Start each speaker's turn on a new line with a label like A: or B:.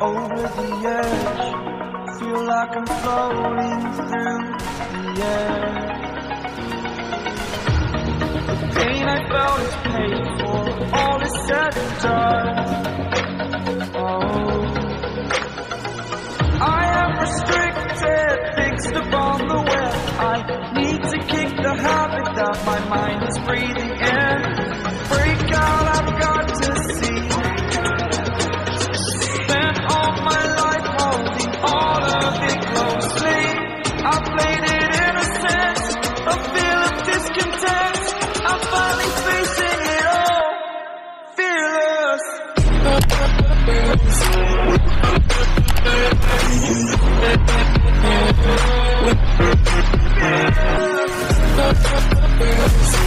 A: over the edge. Feel like I'm floating through the air. The pain I felt is paid for. Need to kick the habit that my mind is breathing in. Break out, I've got to see. Spent all my life holding all of it closely. I played it innocent, a Yeah.